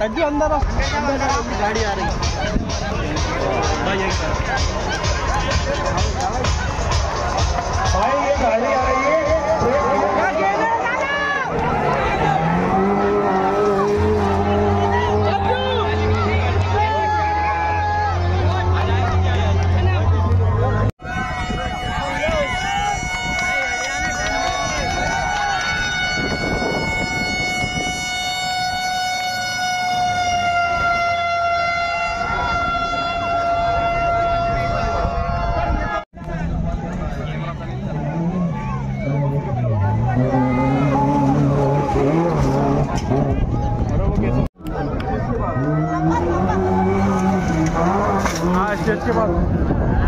तज्जू अंदर गाड़ी आ। रही भाई Ba giây. हाँ स्टेज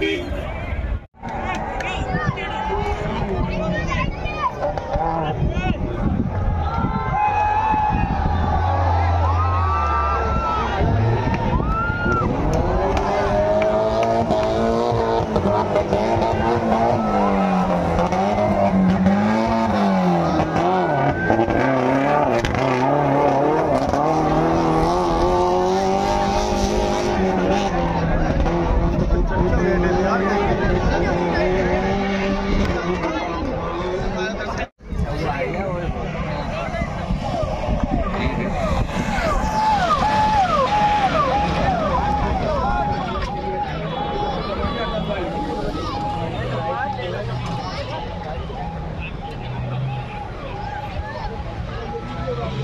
के बाद